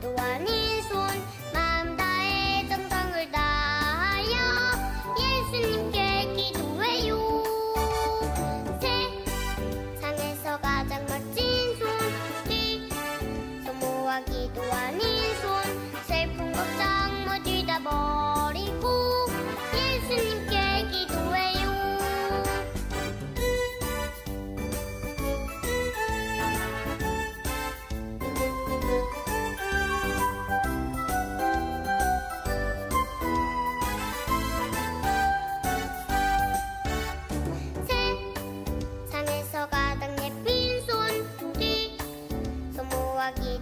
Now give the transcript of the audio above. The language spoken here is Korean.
기도한 이손 마음 다해 정성을 다하여 예수님께 기도해요. 세상에서 가장 멋진 손 소모와 기도하니 ぎ